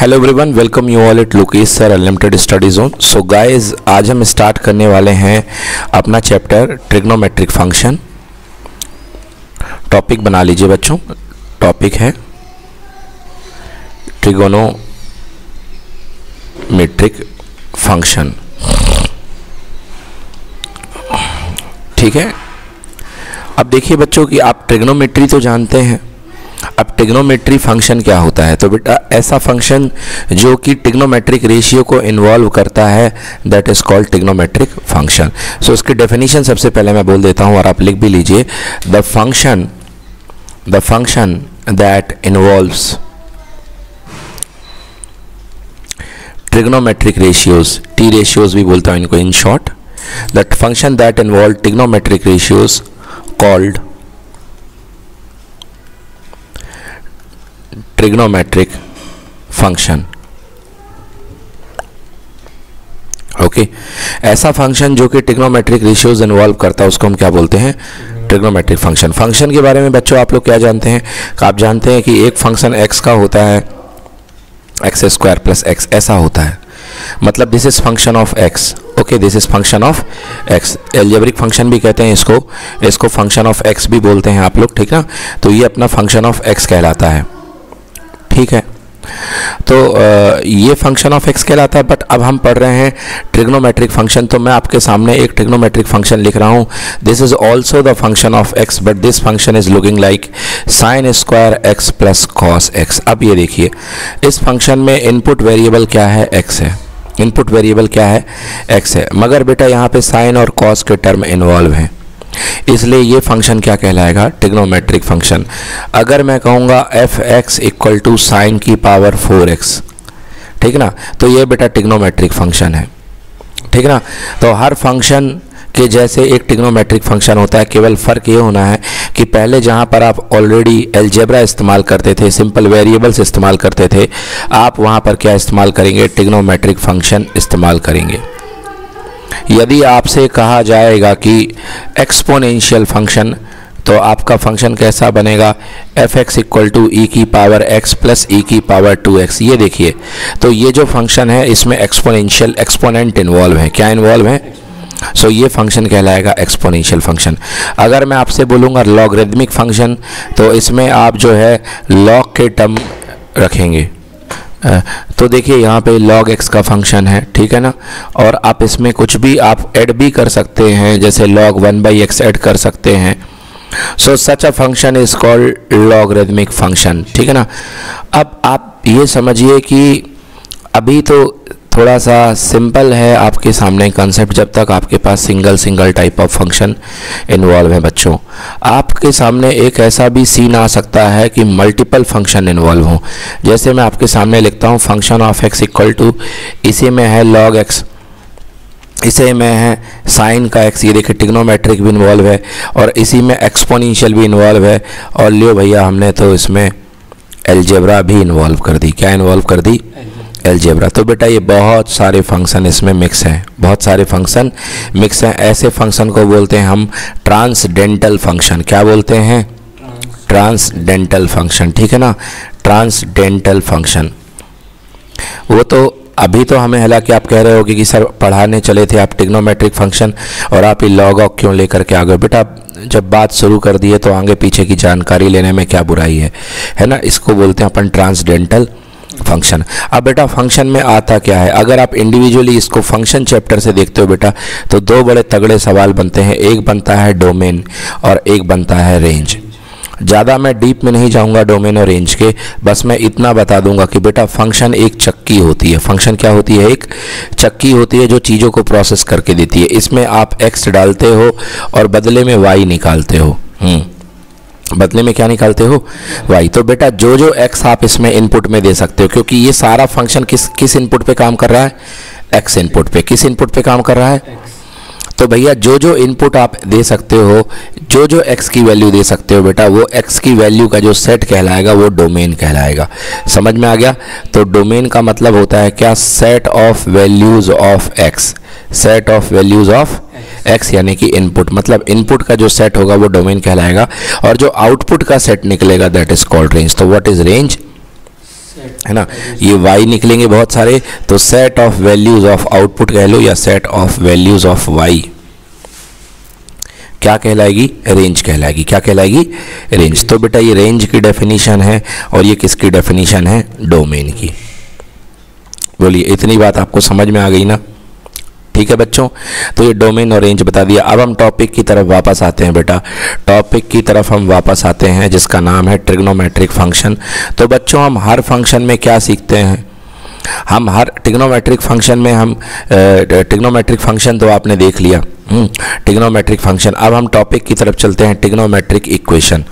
Hello everyone welcome you all at Lokesh sir unlimited study zone so guys आज हम start करने वाले हैं अपना चैप्टर ट्रिग्नोमेट्रिक फ़ंक्शन टॉपिक बना लीजिए बच्चों। टॉपिक है ट्रिगोनोमेट्रिक फ़ंक्शन ठीक है? अब देखिए बच्चों कि आप ट्रिग्नोमेट्री तो जानते हैं। अब टिग्नोमेट्री फ़ंक्शन क्या होता है? तो बेटा, ऐसा फ़ंक्शन जो कि टिग्नोमेट्रिक रेशियो को इन्वॉल्व करता है that is called trigonometric function so इसकी डेफिनेशन सबसे पहले मैं बोल देता हूँ और आप लिख भी लीजिए। The function the function that involves trigonometric ratios T ratios भी बोलता हूँ इनको in short that function that involve trigonometric ratios called trigonometric function okay ऐसा फ़ंक्शन जो कि ट्रिग्नोमेट्रिक रेशियोज इन्वॉल्व करता है, उसको हम क्या बोलते हैं? ट्रिग्नोमेट्रिक फ़ंक्शन फ़ंक्शन के बारे में बच्चों आप लोग क्या जानते हैं? आप जानते हैं कि एक फ़ंक्शन एक्स का होता है एक्स स्क्वायर प्लस एक्स ऐसा होता है। मतलब this is function of x okay this is function of x algebraic function भी कहते हैं इसको। इसको फ़ंक्शन ऑफ़ एक्स भी बोलते हैं आप लोग, ठीक ना? तो ये अपना फ़ंक्शन ऑफ़ एक्स कहलाता है। ठीक है। तो ये फ़ंक्शन ऑफ़ एक्स कहलाता है बट अब हम पढ़ रहे हैं ट्रिग्नोमेट्रिक फ़ंक्शन तो मैं आपके सामने एक ट्रिग्नोमेट्रिक फ़ंक्शन लिख रहा हूँ। This is also the function of x but this function is looking like sine square x plus cos x अब ये देखिए, इस फ़ंक्शन में इनपुट वेरिएबल क्या है? एक्स है। इनपुट वेरिएबल क्या है? एक्स है। मगर बेटा, यहाँ पे साइन और कॉस के टर्म इन्वॉल्व हैं। इसलिए ये फ़ंक्शन क्या कहलाएगा? टिग्नोमेट्रिक फ़ंक्शन अगर मैं कहूँगा f x equal to sine की पावर फोर एक्स ठीक ना? तो ये बेटा टिग्नोमेट्रिक फ़ंक्शन है। ठीक ना? तो हर फ़ंक्शन के जैसे एक टिग्नोमेट्रिक फ़ंक्शन होता है, केवल फ़र्क ये होना है कि पहले जहाँ पर आप ऑलरेडी एल्जेब्रा इस्तेमाल करते थे सिंपल वेरिएबल्स इस्तेमाल करते थे, आप वहाँ पर क्या इस्तेमाल करेंगे? टिग्नोमेट्रिक फ़ंक्शन इस्तेमाल करेंगे। यदि आपसे कहा जाएगा कि एक्सपोनेंशियल फ़ंक्शन तो आपका फ़ंक्शन कैसा बनेगा? F x equal to e की पावर एक्स प्लस ई की पावर टू एक्स ये देखिए तो ये जो फ़ंक्शन है इसमें एक्सपोनेंशियल एक्सपोनेंट इन्वॉल्व है। क्या इन्वॉल्व है? सो so, ये फ़ंक्शन कहलाएगा एक्सपोनेंशियल फ़ंक्शन अगर मैं आपसे बोलूँगा लॉगरिदमिक फ़ंक्शन तो इसमें आप जो है लॉग के टर्म रखेंगे। तो देखिए यहाँ पे log x का फ़ंक्शन है, ठीक है ना? और आप इसमें कुछ भी आप ऐड भी कर सकते हैं, जैसे log one by x add कर सकते हैं। So such a function is called log logarithmic function ठीक है ना? अब आप ये समझिए कि अभी तो थोड़ा सा सिंपल है आपके सामने कंसेप्ट जब तक आपके पास single single type of function involve है बच्चों। आपके सामने एक ऐसा भी सीन आ सकता है कि मल्टीपल फ़ंक्शन इन्वॉल्व हो। जैसे मैं आपके सामने लिखता हूँ function of x equal to इसी में है लॉग एक्स इसे में है साइन का एक्स ये देखिए टिग्नोमेट्रिक भी इन्वॉल्व है, और इसी में एक्सपोनेंशियल भी इन्वॉल्व है, और लियो भैया हमने तो इसमें एल्जेब्रा भी इन्वॉल्व कर दी। क्या इन्वॉल्व कर दी? एल्जेब्रा तो बेटा ये बहुत सारे फ़ंक्शन इसमें मिक्स हैं। बहुत सारे फ़ंक्शन मिक्स हैं। ऐसे फ़ंक्शन को बोलते हैं हम ट्रांसडेंटल फ़ंक्शन क्या बोलते हैं? ट्रांसडेंटल फ़ंक्शन ठीक है ना? ट्रांसडेंटल फ़ंक्शन वो तो अभी तो हमें हालाँकि आप कह रहे होगे कि सर पढ़ाने चले थे आप टिग्नोमेट्रिक फ़ंक्शन और आप ये लॉग ऑफ़ क्यों लेकर के आ गए बेटा जब बात शुरू कर दी है तो आगे पीछे की जानकारी लेने में क्या बुराई है? है ना? इसको बोलते हैं अपन ट्रांसडेंटल फ़ंक्शन अब बेटा फ़ंक्शन में आता क्या है? अगर आप इंडिविजुअली इसको फ़ंक्शन चैप्टर से देखते हो बेटा तो दो बड़े तगड़े सवाल बनते हैं। एक बनता है डोमेन और एक बनता है रेंज ज़्यादा मैं डीप में नहीं जाऊँगा डोमेन और रेंज के, बस मैं इतना बता दूँगा कि बेटा फ़ंक्शन एक चक्की होती है। फ़ंक्शन क्या होती है? एक चक्की होती है जो चीज़ों को प्रोसेस करके देती है। इसमें आप एक्स डालते हो और बदले में वाई निकालते हो। हम्म। बदले में क्या निकालते हो? वाई तो बेटा जो जो एक्स आप इसमें इनपुट में दे सकते हो, क्योंकि ये सारा फ़ंक्शन किस किस इनपुट पे काम कर रहा है? एक्स इनपुट पे। किस इनपुट पे काम कर रहा है? तो भैया, जो जो इनपुट आप दे सकते हो, जो जो एक्स की वैल्यू दे सकते हो बेटा, वो एक्स की वैल्यू का जो सेट कहलाएगा, वो डोमेन कहलाएगा। समझ में आ गया? तो डोमेन का मतलब होता है क्या? Set of values of x set of values of x यानी कि इनपुट मतलब इनपुट का जो सेट होगा, वो डोमेन कहलाएगा। और जो आउटपुट का सेट निकलेगा दैट इज़ कॉल्ड रेंज तो व्हाट इज़ रेंज है ना? ये वाई निकलेंगे बहुत सारे तो set of values of output कह लो या set of values of y क्या कहलाएगी? रेंज कहलाएगी। क्या कहलाएगी? रेंज तो बेटा ये रेंज की डेफिनेशन है और ये किसकी डेफिनेशन है? डोमेन की। बोलिए इतनी बात आपको समझ में आ गई ना? ठीक है बच्चों? तो ये डोमेन और रेंज बता दिया। अब हम टॉपिक की तरफ़ वापस आते हैं बेटा। टॉपिक की तरफ़ हम वापस आते हैं, जिसका नाम है ट्रिग्नोमेट्रिक फ़ंक्शन तो बच्चों, हम हर फ़ंक्शन में क्या सीखते हैं? हम हर टिग्नोमेट्रिक फ़ंक्शन में हम टिग्नोमेट्रिक फ़ंक्शन तो आपने देख लिया। टिग्नोमेट्रिक फ़ंक्शन अब हम टॉपिक की तरफ़ चलते हैं टिग्नोमेट्रिक इक्वेशन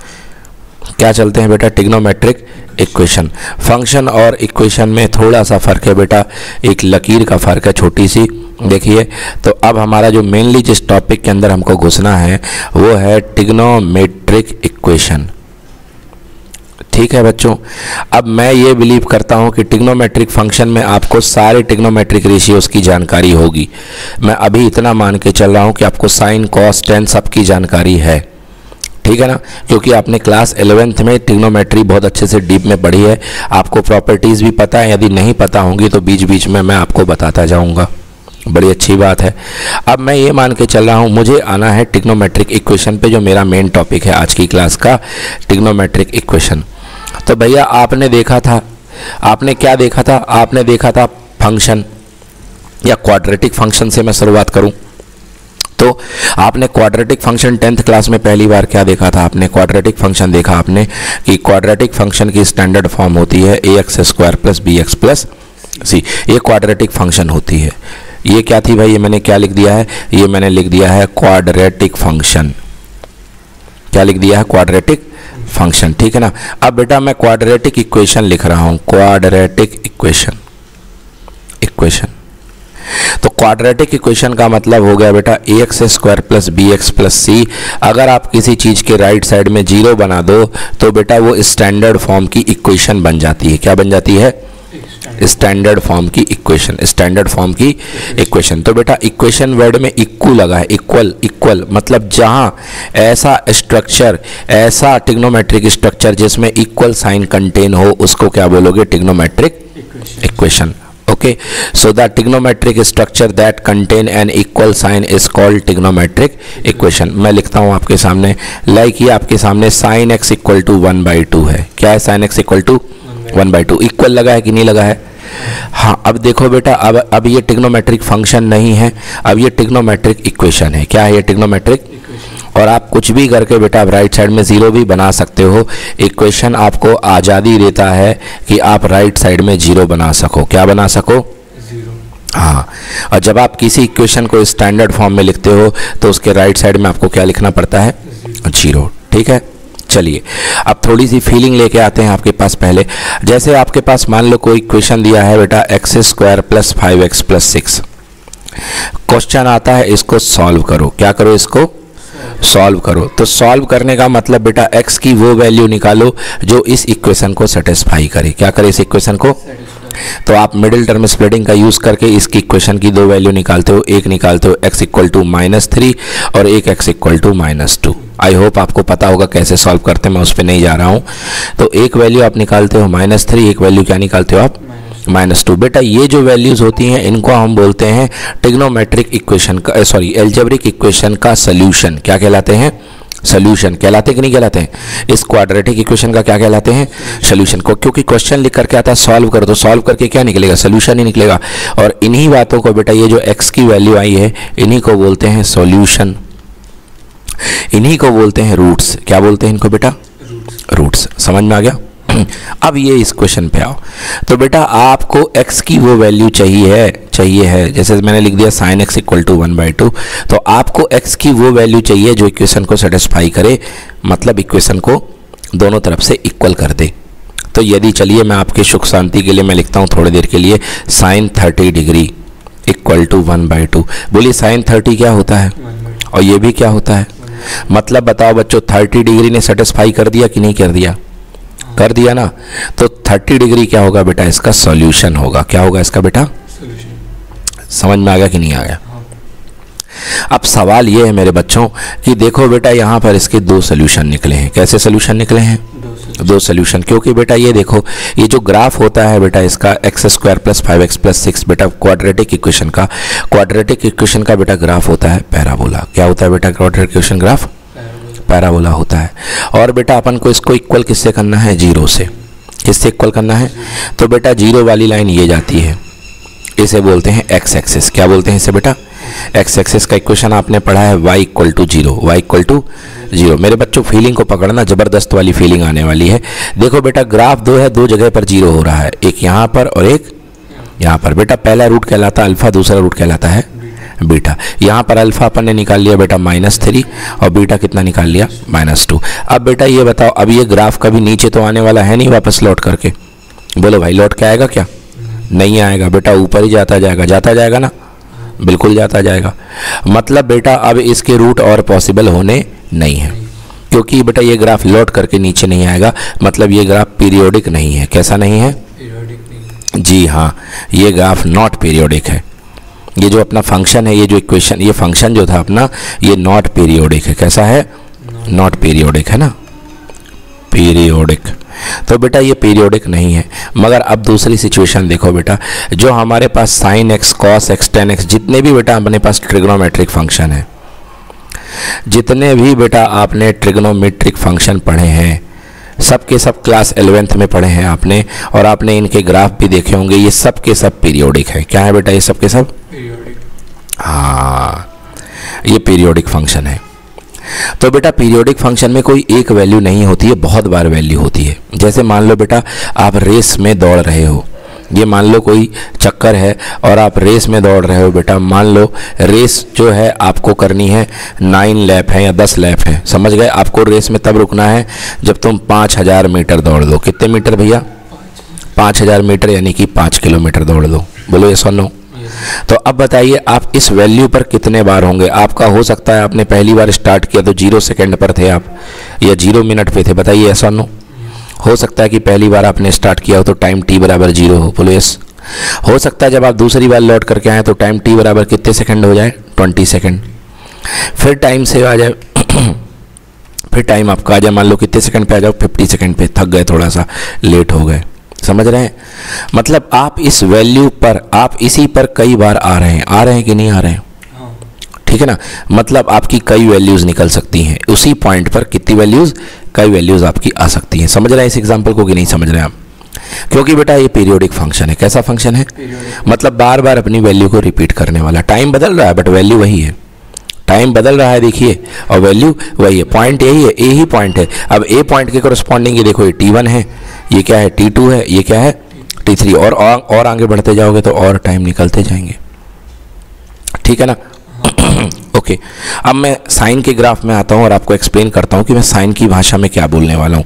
क्या चलते हैं बेटा? टिग्नोमेट्रिक इक्वेशन फ़ंक्शन और इक्वेशन में थोड़ा सा फ़र्क है बेटा। एक लकीर का फ़र्क है, छोटी सी। देखिए तो अब हमारा जो मेनली जिस टॉपिक के अंदर हमको घुसना है, वो है टिग्नोमेट्रिक इक्वेशन ठीक है बच्चों? अब मैं ये बिलीव करता हूँ कि टिग्नोमेट्रिक फ़ंक्शन में आपको सारे टिग्नोमेट्रिक रेशियोज़ की जानकारी होगी। मैं अभी इतना मान के चल रहा हूँ कि आपको साइन कॉस टेन सब की जानकारी है। ठीक है ना? क्योंकि आपने क्लास एलेवेंथ में टिग्नोमेट्री बहुत अच्छे से डीप में पढ़ी है। आपको प्रॉपर्टीज़ भी पता है, यदि नहीं पता होंगी तो बीच बीच में मैं आपको बताता जाऊँगा। बड़ी अच्छी बात है। अब मैं ये मान के चल रहा हूँ, मुझे आना है टिग्नोमेट्रिक इक्वेशन पे, जो मेरा मेन टॉपिक है आज की क्लास का, टिग्नोमेट्रिक इक्वेशन। तो भैया, आपने देखा था, आपने क्या देखा था? आपने देखा था फ़ंक्शन, या क्वाड्रेटिक फ़ंक्शन से मैं शुरुआत करूँ। तो आपने क्वाड्रेटिक फ़ंक्शन टेंथ क्लास में पहली बार क्या देखा था? आपने क्वाड्रेटिक फ़ंक्शन देखा आपने कि क्वाड्रेटिक फ़ंक्शन की स्टैंडर्ड फॉर्म होती है, a x square plus b x plus c. ये क्वाड्रेटिक फ़ंक्शन होती है। ये क्या थी भाई? ये मैंने क्या लिख दिया है? ये मैंने लिख दिया है क्वाड्रेटिक फ़ंक्शन क्या लिख दिया है? क्वाड्रेटिक फ़ंक्शन ठीक है ना? अब बेटा मैं क्वाड्रेटिक इक्वेशन लिख रहा हूँ। क्वाड्रेटिक इक्वेशन इक्वेशन तो क्वाड्रेटिक इक्वेशन का मतलब हो गया बेटा a x square plus b x plus c अगर आप किसी चीज़ के राइट साइड में ज़ीरो बना दो तो बेटा वो स्टैंडर्ड फॉर्म की इक्वेशन बन जाती है। क्या बन जाती है? स्टैंडर्ड फॉर्म की इक्वेशन स्टैंडर्ड फॉर्म की इक्वेशन तो बेटा इक्वेशन वर्ड में इक्वल लगा है इक्वल इक्वल मतलब जहाँ ऐसा स्ट्रक्चर ऐसा टिग्नोमेट्रिक स्ट्रक्चर जिसमें इक्वल साइन कंटेन हो, उसको क्या बोलोगे? Trigonometric equation okay? So the trigonometric structure that contain an equal sign is called trigonometric equation. मैं लिखता हूँ आपके सामने। लाइक like ये आपके सामने sin x equal to one by two है। क्या है sin x equal to one by two equal लगा है कि नहीं लगा है? हाँ अब देखो बेटा अब अब ये टिग्नोमेट्रिक फ़ंक्शन नहीं है अब ये टिग्नोमेट्रिक इक्वेशन है। क्या है ये टिग्नोमेट्रिक और आप कुछ भी करके बेटा आप राइट साइड में ज़ीरो भी बना सकते हो। इक्वेशन आपको आज़ादी देता है कि आप राइट साइड में ज़ीरो बना सको। क्या बना सको? हाँ। और जब आप किसी इक्वेशन को स्टैंडर्ड फॉर्म में लिखते हो तो उसके राइट साइड में आपको क्या लिखना पड़ता है? ज़ीरो ठीक है? चलिए अब थोड़ी सी फीलिंग लेके आते हैं आपके पास पहले। जैसे आपके पास मान लो कोई क्वेश्चन दिया है, बेटा x square plus five x plus six question आता है, इसको सॉल्व करो। क्या करो इसको? सॉल्व करो। तो सॉल्व करने का मतलब बेटा x की वो वैल्यू निकालो जो इस इक्वेशन को सेटिस्फाई करे। क्या करे इस इक्वेशन को? तो आप मिडिल टर्म स्प्लिटिंग का यूज़ करके इसकी इक्वेशन की दो वैल्यू निकालते हो। एक निकालते हो x equal to minus three और एक x equal to minus two I hope आपको पता होगा कैसे सॉल्व करते हैं। मैं उस पर नहीं जा रहा हूँ। तो एक वैल्यू आप निकालते हो माइनस थ्री एक वैल्यू क्या निकालते हो आप? Minus two. बेटा ये जो वैल्यूज़ होती हैं इनको हम बोलते हैं टिग्नोमेट्रिक इक्वेशन का सॉरी एल्जेब्रिक इक्वेशन का सोल्यूशन। क्या कहलाते हैं? सोल्यूशन। कहलाते कि नहीं कहलाते हैं? इस क्वाड्रेटिक इक्वेशन का क्या कहलाते हैं? सोल्यूशन को। क्योंकि क्वेश्चन लिख करके आता है सॉल्व करो तो सॉल्व करके क्या निकलेगा? सोल्यूशन ही निकलेगा। और इन्हीं बातों को बेटा ये जो एक्स की वैल्यू आई है इन्हीं को बोलते हैं सोल्यूशन इन्हीं को बोलते हैं रूट्स क्या बोलते हैं इनको बेटा? रूट्स समझ में आ गया? अब ये इस क्वेश्चन पे आओ। तो बेटा आपको x की वो वैल्यू चाहिए है चाहिए है, जैसे मैंने लिख दिया sine x equal to one by two तो आपको x की वो वैल्यू चाहिए जो इक्वेशन को सेटिस्फाई करे मतलब इक्वेशन को दोनों तरफ़ से इक्वल कर दे। तो यदि चलिए मैं आपके सुख शांति के लिए मैं लिखता हूँ थोड़ी देर के लिए sine thirty degree equal to one by two बोलिए साइन थर्टी क्या होता है? और ये भी क्या होता है? मतलब बताओ बच्चों थर्टी डिग्री ने सेटिस्फाई कर दिया कि नहीं कर दिया? कर दिया ना तो 30 डिग्री क्या होगा बेटा? इसका सॉल्यूशन होगा। क्या होगा इसका बेटा? समझ में आ गया कि नहीं आ गया? अब सवाल ये है मेरे बच्चों कि देखो बेटा यहाँ पर इसके दो सोल्यूशन निकले हैं। कैसे सोल्यूशन निकले हैं? दो सोल्यूशन। क्योंकि बेटा ये देखो ये जो ग्राफ होता है बेटा इसका x square plus five x plus six बेटा क्वाड्रेटिक इक्वेशन का क्वाड्रेटिक इक्वेशन का बेटा ग्राफ होता है पैराबोला। क्या होता है बेटा क्वाड्रेटिक इक्वेशन ग्राफ? पैराबोला होता है। और बेटा अपन को इसको इक्वल किससे करना है? ज़ीरो से। किससे इक्वल करना है? तो बेटा ज़ीरो वाली लाइन ये जाती है। इसे बोलते हैं एक्स एक्सेस क्या बोलते हैं इसे बेटा? एक्स एक्सेस का इक्वेशन आपने पढ़ा है y equal to zero y equal to zero मेरे बच्चों फीलिंग को पकड़ना ज़बरदस्त वाली फीलिंग आने वाली है। देखो बेटा ग्राफ दो है, दो जगह पर ज़ीरो हो रहा है। एक यहाँ पर और एक यहाँ पर। बेटा, पहला रूट कहलाता है अल्फ़ा दूसरा रूट कहलाता है। बीटा। यहाँ पर अल्फ़ा अपन ने निकाल लिया बेटा माइनस थ्री और बीटा कितना निकाल लिया? माइनस टू अब बेटा ये बताओ अब ये ग्राफ कभी नीचे तो आने वाला है नहीं वापस लौट करके? बोलो भाई लौट के आएगा क्या? नहीं आएगा बेटा ऊपर ही जाता जाएगा। जाता जाएगा ना? बिल्कुल जाता जाएगा। मतलब बेटा अब इसके रूट और पॉसिबल होने नहीं है। क्योंकि बेटा ये ग्राफ लौट करके नीचे नहीं आएगा। मतलब ये ग्राफ पीरियोडिक नहीं है। कैसा नहीं है? जी हाँ ये ग्राफ नॉट पीरियोडिक है। ये जो अपना फ़ंक्शन है, ये जो इक्वेशन ये फ़ंक्शन जो था अपना, ये नॉट पीरियोडिक है। कैसा है? नॉट पीरियोडिक है ना? पीरियोडिक तो बेटा ये पीरियोडिक नहीं है। मगर अब दूसरी सिचुएशन देखो बेटा, जो हमारे पास sine x cos x tan x जितने भी बेटा अपने पास ट्रिग्नोमेट्रिक फ़ंक्शन है, जितने भी बेटा आपने ट्रिग्नोमेट्रिक फ़ंक्शन पढ़े हैं सब के सब क्लास एलेवेंथ में पढ़े हैं आपने और आपने इनके ग्राफ भी देखे होंगे ये सब के सब पीरियोडिक है। क्या है बेटा ये सब? के सब हाँ ये पीरियोडिक फ़ंक्शन है। तो बेटा पीरियोडिक फ़ंक्शन में कोई एक वैल्यू नहीं होती है बहुत बार वैल्यू होती है। जैसे मान लो बेटा आप रेस में दौड़ रहे हो ये मान लो कोई चक्कर है और आप रेस में दौड़ रहे हो बेटा, मान लो रेस जो है आपको करनी है, नाइन लैप है या दस लैप है। समझ गए? आपको रेस में तब रुकना है जब तुम पाँच हज़ार मीटर दौड़ दो। कितने मीटर भैया? पाँच हज़ार मीटर यानी कि पाँच किलोमीटर दौड़ दो। बोलो ये सुनो तो अब बताइए, आप इस वैल्यू पर कितने बार होंगे? आपका हो सकता है आपने पहली बार स्टार्ट किया तो ज़ीरो सेकंड पर थे आप, या ज़ीरो मिनट पे थे। बताइए ऐसा नो हो सकता है कि पहली बार आपने स्टार्ट किया हो तो टाइम टी बराबर ज़ीरो हो। बोलो यस हो सकता है जब आप दूसरी बार लौट करके आए तो टाइम टी बराबर कितने सेकंड हो जाए? ट्वेंटी सेकंड फिर टाइम से आ जाए। फिर टाइम आपका आ जाए। मान लो कितने सेकंड पे आ जाओ? फिफ्टी सेकंड पे। थक गए थोड़ा सा। लेट हो गए। समझ रहे हैं? मतलब आप इस वैल्यू पर, आप इसी पर कई बार आ रहे हैं। आ रहे हैं कि नहीं आ रहे हैं हाँ। ठीक है ना? मतलब आपकी कई वैल्यूज़ निकल सकती हैं। उसी पॉइंट पर कितनी वैल्यूज़ कई वैल्यूज़ आपकी आ सकती हैं। समझ रहे हैं इस एग्ज़ाम्पल को कि नहीं समझ रहे हैं आप? क्योंकि बेटा ये पीरियोडिक फ़ंक्शन है। कैसा फ़ंक्शन है? मतलब बार बार अपनी वैल्यू को रिपीट करने वाला। टाइम बदल रहा है बट वैल्यू वही है। टाइम बदल रहा है देखिए। और वैल्यू वही है। पॉइंट यही है ए ही पॉइंट है। अब ए पॉइंट के करस्पॉन्डिंग ये देखो ये टी वन है। ये क्या है? टी टू है। ये क्या है? टी थ्री और और आगे बढ़ते जाओगे तो और टाइम निकलते जाएँगे। ठीक है ना? Okay okay. अब मैं साइन के ग्राफ में आता हूँ और आपको एक्सप्लेन करता हूँ कि मैं साइन की भाषा में क्या बोलने वाला हूँ।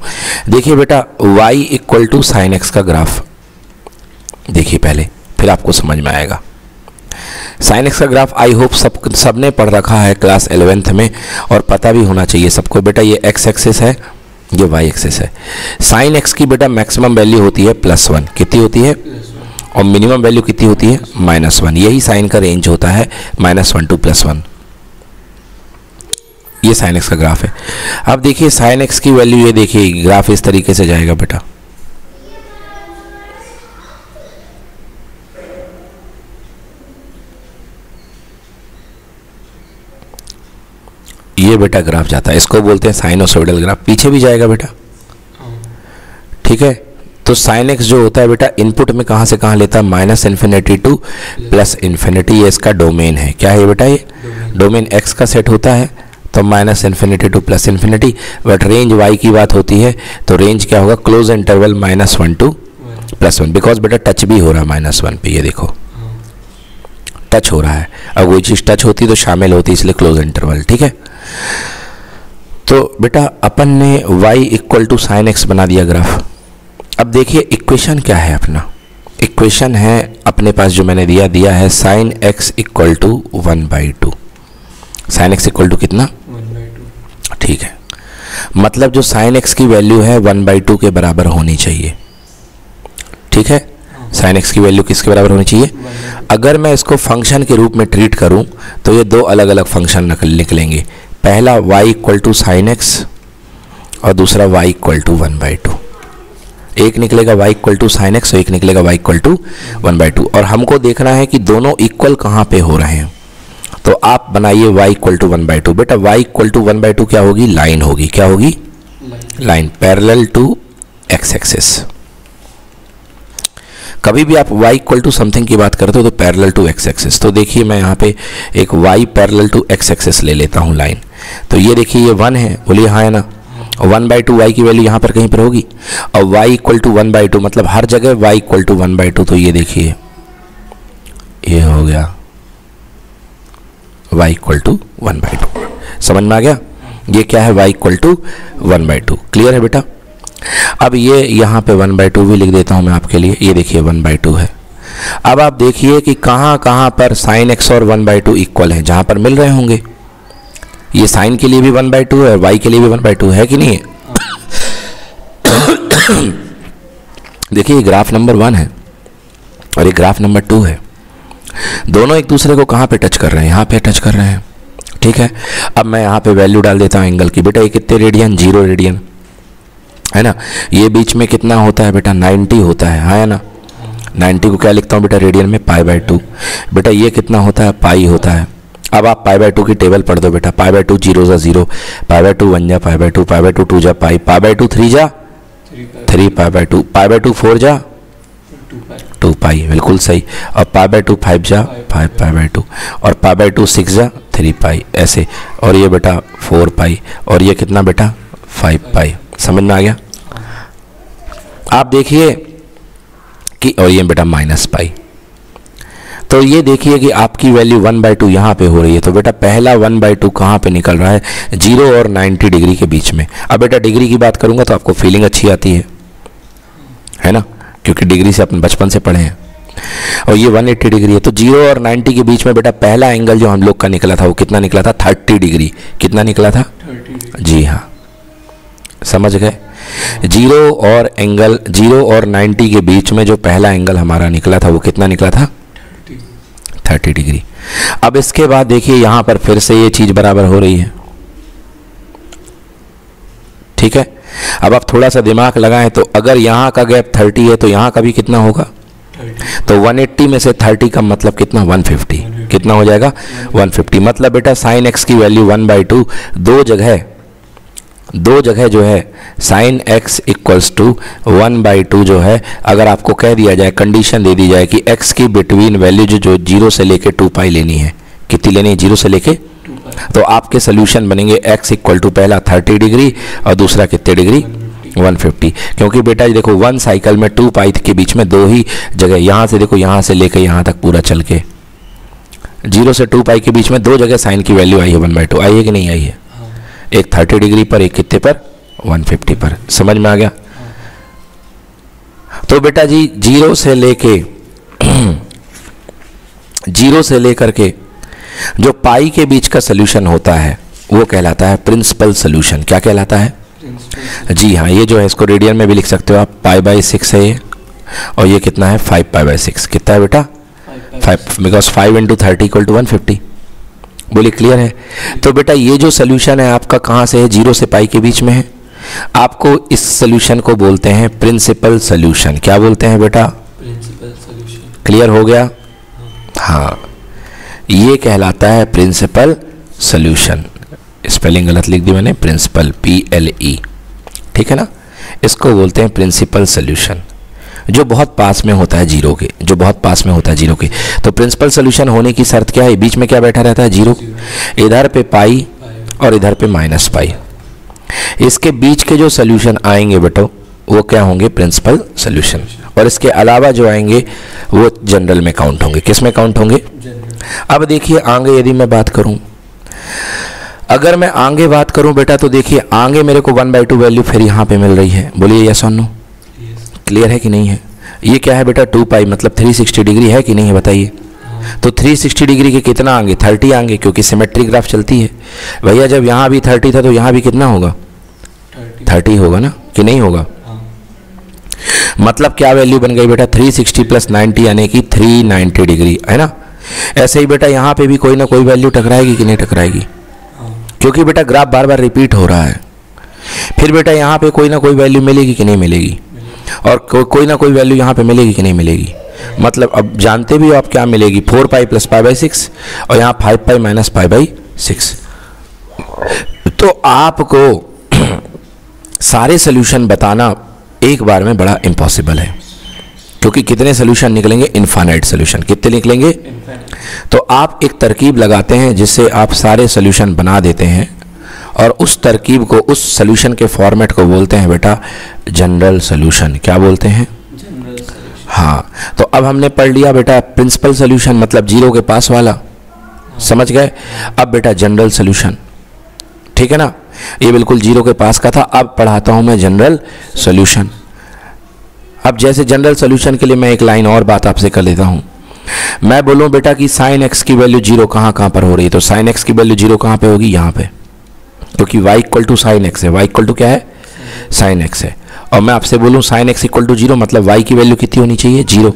देखिए बेटा, y equal to sine x का ग्राफ। देखिए पहले, फिर आपको समझ में आएगा। साइन एक्स का ग्राफ आई होप सब, सबने पढ़ रखा है क्लास एलेवेंथ में और पता भी होना चाहिए सबको। बेटा, ये एक्स एक्सेस है, ये वाई एक्सेस है। साइन एक्स की बेटा मैक्सिमम वैल्यू होती है प्लस वन कितनी होती है? और मिनिमम वैल्यू कितनी होती है? माइनस वन यही साइन का रेंज होता है minus one to plus one ये साइन एक्स का ग्राफ है। अब देखिए साइन एक्स की वैल्यू ये देखिए ग्राफ इस तरीके से जाएगा बेटा। ये बेटा ग्राफ जाता है। इसको बोलते हैं साइनोसोइडल ग्राफ पीछे भी जाएगा बेटा। ठीक है? तो साइन एक्स जो होता है बेटा इनपुट में कहाँ से कहाँ लेता है? Minus infinity to plus infinity ये इसका डोमेन है। क्या है बेटा ये? डोमेन एक्स का सेट होता है तो minus infinity to plus infinity but range y की बात होती है तो रेंज क्या होगा? Close interval minus one to plus one because बेटा टच भी हो रहा है माइनस वन पे ये देखो। टच हो रहा है। अब कोई चीज़ टच होती तो शामिल होती इसलिए क्लोज इंटरवल ठीक है? तो बेटा अपन ने y equal to sine x बना दिया ग्राफ अब देखिए इक्वेशन क्या है अपना? इक्वेशन है अपने पास जो मैंने दिया दिया है sine x equal to one by two sine x equal to कितना? ठीक है। मतलब जो साइन एक्स की वैल्यू है वन बाई टू के बराबर होनी चाहिए। ठीक है? साइन एक्स की वैल्यू किसके बराबर होनी चाहिए? अगर मैं इसको फ़ंक्शन के रूप में ट्रीट करूँ तो ये दो अलग अलग फ़ंक्शन निकल निकलेंगे। पहला y equal to sine x और दूसरा y equal to one by two एक निकलेगा y equal to sine x और एक निकलेगा y equal to one by two और हमको देखना है कि दोनों इक्वल कहाँ पे हो रहे हैं। तो आप बनाइए y equal to one by two बेटा, y equal to one by two क्या होगी? लाइन होगी। क्या होगी? Line parallel to x axis कभी भी आप y इक्वल टू समथिंग की बात करते हो तो पैरेलल टू एक्स एक्सेस तो देखिए मैं यहाँ पे एक y parallel to x axis ले लेता हूँ लाइन तो ये देखिए, ये वन है। बोलिए हाँ है ना? वन बाई टू वाई की वैल्यू यहाँ पर कहीं पर होगी। और y equal to one by two मतलब हर जगह y equal to one by two तो ये देखिए, ये हो गया y equal to one by two समझ में आ गया? ये क्या है? Y equal to one by two clear है बेटा? अब ये यहाँ पे वन बाई टू भी लिख देता हूँ मैं आपके लिए। ये देखिए वन बाई टू है। अब आप देखिए कि कहाँ कहाँ पर साइन एक्स और वन बाई टू इक्वल है। जहाँ पर मिल रहे होंगे। ये साइन के लिए भी वन बाई टू है वाई के लिए भी वन बाई टू है कि नहीं? है देखिए, ये ग्राफ नंबर वन है और ये ग्राफ नंबर टू है। दोनों एक दूसरे को कहाँ पे टच कर रहे हैं? यहाँ पे टच कर रहे हैं। ठीक है? अब मैं यहाँ पे वैल्यू डाल देता हूँ एंगल की। बेटा, ये कितने रेडियन ज़ीरो रेडियन है ना? ये बीच में कितना होता है बेटा? 90 होता है। हाँ है ना? 90 को क्या लिखता हूँ बेटा? रेडियन में पाई बाय टू बेटा, ये कितना होता है? पाई होता है। अब आप पाई बाय टू की टेबल पढ़ दो बेटा पाई बाई टू ज़ीरो जा zero pi by two one जा pi by two pi by two two जा pi pi by two three जा three pi by two pi by two four जा two pi बिल्कुल सही और pi by two five जा five pi by two और pi by two six जा three pi ऐसे और ये बेटा फोर पाई और ये कितना बेटा फाइव पाई समझ में आ गया आप देखिए कि और ये बेटा माइनस पाई तो ये देखिए कि आपकी वैल्यू वन बाई टू यहाँ पे हो रही है। तो बेटा पहला वन बाई टू कहाँ पे निकल रहा है? ज़ीरो और नाइन्टी डिग्री के बीच में। अब बेटा डिग्री की बात करूँगा तो आपको फीलिंग अच्छी आती है। है ना? क्योंकि डिग्री से अपन बचपन से पढ़े हैं। और ये 180 डिग्री है। तो ज़ीरो और 90 के बीच में बेटा पहला एंगल जो हम लोग का निकला था वो कितना निकला था? 30 डिग्री कितना निकला था? जी हाँ। समझ गए? ज़ीरो और एंगल ज़ीरो और 90 के बीच में जो पहला एंगल हमारा निकला था वो कितना निकला था? 30 डिग्री। अब इसके बाद देखिए यहाँ पर फिर से ये चीज़ बराबर हो रही है। ठीक है? अब आप थोड़ा सा दिमाग लगाएँ तो अगर यहाँ का गैप 30 है तो यहाँ का भी कितना होगा? तो 180 में से 30 का मतलब कितना? 150 कितना हो जाएगा? 150 मतलब बेटा साइन एक्स की वैल्यू वन बाई टू, दो जगह दो जगह जो है sine x equals to one by two जो है, अगर आपको कह दिया जाए कंडीशन दे दी जाए कि एक्स की बिटवीन वैल्यू जो जो ज़ीरो से लेके टू पाई लेनी है। कितनी लेनी है? ज़ीरो से लेके तो आपके सोल्यूशन बनेंगे एक्स इक्वल टू पहला थर्टी डिग्री और दूसरा कितने डिग्री 150 क्योंकि बेटा जी देखो वन साइकिल में टू पाई के बीच में दो ही जगह, यहाँ से देखो, यहाँ से लेके यहाँ तक पूरा चल के। ज़ीरो से टू पाई के बीच में दो जगह साइन की वैल्यू आई है वन बाई टू आई है कि नहीं आई है? एक थर्टी डिग्री पर एक कितने पर? 150 पर। समझ में आ गया? तो बेटा जी ज़ीरो से लेके ज़ीरो से लेकर के जो पाई के बीच का सोल्यूशन होता है वो कहलाता है प्रिंसिपल सोल्यूशन क्या कहलाता है? जी हाँ ये जो है इसको रेडियन में भी लिख सकते हो आप। पाई बाई सिक्स है ये। और ये कितना है? फाइव पाई बाई सिक्स कितना है बेटा? Five because five into thirty equal to one fifty बोलिए क्लियर है? तो बेटा ये जो सोल्यूशन है आपका कहाँ से है? ज़ीरो से पाई के बीच में है। आपको इस सोल्यूशन को बोलते हैं प्रिंसिपल सोल्यूशन क्या बोलते हैं बेटा? क्लियर हो गया? हाँ। ये कहलाता है प्रिंसिपल सोल्यूशन स्पेलिंग गलत लिख दी मैंने। प्रिंसिपल पी एल ई ठीक है ना? इसको बोलते हैं प्रिंसिपल सोल्यूशन जो बहुत पास में होता है ज़ीरो के, जो बहुत पास में होता है ज़ीरो के। तो प्रिंसिपल सोल्यूशन होने की शर्त क्या है? बीच में क्या बैठा रहता है? ज़ीरो। इधर पे पाई और इधर पे माइनस पाई। इसके बीच के जो सोल्यूशन आएँगे बेटो, वो क्या होंगे? प्रिंसिपल सोल्यूशन और इसके अलावा जो आएँगे, वो जनरल में काउंट होंगे। किसमें काउंट होंगे? अब देखिए, आगे यदि मैं बात करूँ, अगर मैं आगे बात करूँ बेटा तो देखिए, आगे मेरे को वन बाई टू वैल्यू फिर यहाँ पे मिल रही है। बोलिए यस और नो क्लियर है कि नहीं है? ये क्या है बेटा? टू पाई मतलब थ्री सिक्सटी डिग्री है कि नहीं है बताइए। तो थ्री सिक्सटी डिग्री के कितना आएँगे थर्टी आएँगे क्योंकि सिमेट्रिक ग्राफ चलती है। भैया जब यहाँ भी थर्टी था तो यहाँ भी कितना होगा? थर्टी होगा ना? कि नहीं होगा? मतलब क्या वैल्यू बन गई बेटा? 360 सिक्सटी प्लस नाइन्टी यानी कि 390 डिग्री है ना? ऐसे ही बेटा यहाँ पे भी कोई ना कोई वैल्यू टकराएगी कि नहीं टकराएगी? क्योंकि बेटा ग्राफ बार बार रिपीट हो रहा है। फिर बेटा यहाँ पे कोई ना कोई वैल्यू मिलेगी कि नहीं मिलेगी? और को, कोई ना कोई वैल्यू यहाँ पे मिलेगी कि नहीं मिलेगी। मतलब अब जानते भी हो आप क्या मिलेगी? Four pi plus pi by six और यहाँ five pi minus pi by six तो आपको सारे सोल्यूशन बताना एक बार में बड़ा इम्पॉसिबल है। क्योंकि कितने सोल्यूशन निकलेंगे? इनफाइनाइट सोल्यूशन कितने निकलेंगे? तो आप एक तरकीब लगाते हैं जिससे आप सारे सोल्यूशन बना देते हैं। और उस तरकीब को उस सोल्यूशन के फॉर्मेट को बोलते हैं बेटा जनरल सोल्यूशन क्या बोलते हैं? हाँ तो अब हमने पढ़ लिया बेटा प्रिंसिपल सोल्यूशन मतलब ज़ीरो के पास वाला। समझ गए? अब बेटा जनरल सोल्यूशन ठीक है ना? ये बिल्कुल ज़ीरो के पास का था अब पढ़ाता हूँ मैं जनरल सोल्यूशन अब जैसे जनरल सोल्यूशन के लिए मैं एक लाइन और बात आपसे कर लेता हूँ। मैं बोलूँ बेटा कि साइन एक्स की वैल्यू ज़ीरो कहाँ कहाँ पर हो रही है? तो साइन एक्स की वैल्यू ज़ीरो कहाँ पे होगी? यहाँ पे। क्योंकि y equal to sine x है। वाई इक्वल टू क्या है? साइन एक्स है। और मैं आपसे बोलूँ sine x equal to zero मतलब वाई की वैल्यू कितनी होनी चाहिए? ज़ीरो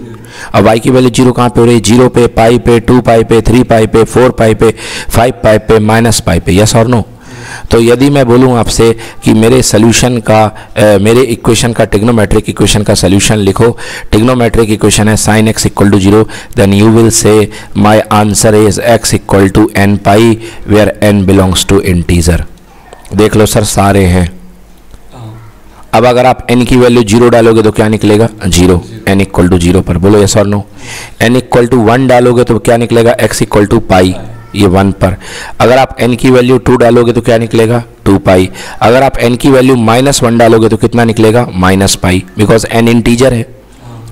और वाई की वैल्यू ज़ीरो कहाँ पे हो रही है? ज़ीरो पे पाई पे टू पाई पे थ्री पाई पे फोर पाई पे फाइव पाई पे माइनस पाई पे। यस और नो तो यदि मैं बोलूँ आपसे कि मेरे सोल्यूशन का आ, मेरे इक्वेशन का टिग्नोमेट्रिक इक्वेशन का सोल्यूशन लिखो। टिग्नोमेट्रिक इक्वेशन है sine x equal to zero then you will say my answer is x equal to n pi where n belongs to integer देख लो सर, सारे हैं। अब अगर आप एन की वैल्यू ज़ीरो डालोगे तो क्या निकलेगा? Zero n equal to zero पर। बोलो यस और no n equal to one डालोगे तो क्या निकलेगा? एक्स इक्वल टू पाई ये वन पर। अगर आप एन की वैल्यू टू डालोगे तो क्या निकलेगा? टू पाई अगर आप एन की वैल्यू माइनस वन डालोगे तो कितना निकलेगा? Minus pi because n integer है।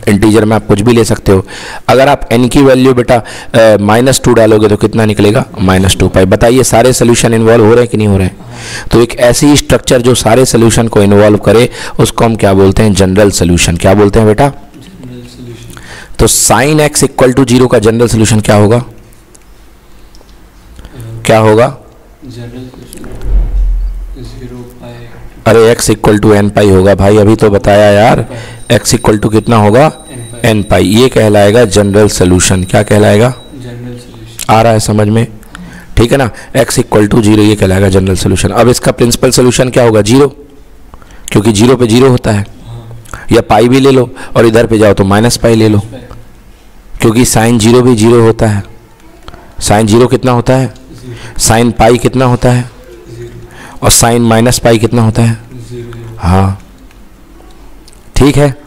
इंटीजर में आप कुछ भी ले सकते हो। अगर आप एन की वैल्यू बेटा माइनस टू डालोगे तो कितना निकलेगा? माइनस टू पाई बताइए, सारे सोल्यूशन इन्वॉल्व हो रहे हैं कि नहीं हो रहे हैं? तो एक ऐसी स्ट्रक्चर जो सारे सोल्यूशन को इन्वॉल्व करे, उसको हम क्या बोलते हैं? जनरल सोल्यूशन क्या बोलते हैं बेटा? तो sine x equal to zero का जनरल सोल्यूशन क्या होगा? क्या होगा? अरे x equal to n pi होगा भाई, अभी तो बताया यार, x इक्वल टू कितना होगा? एन पाई ये कहलाएगा जनरल सोल्यूशन क्या कहलाएगा? आ रहा है समझ में? ठीक है ना? x इक्वल टू ज़ीरो ये कहलाएगा जनरल सोल्यूशन अब इसका प्रिंसिपल सोल्यूशन क्या होगा? ज़ीरो क्योंकि ज़ीरो पे ज़ीरो होता है। या पाई भी ले लो और इधर पे जाओ तो माइनस पाई ले लो। क्योंकि साइन ज़ीरो भी ज़ीरो होता है। साइन ज़ीरो कितना होता है? साइन पाई कितना होता है? और साइन माइनस पाई कितना होता है? हाँ। ठीक है?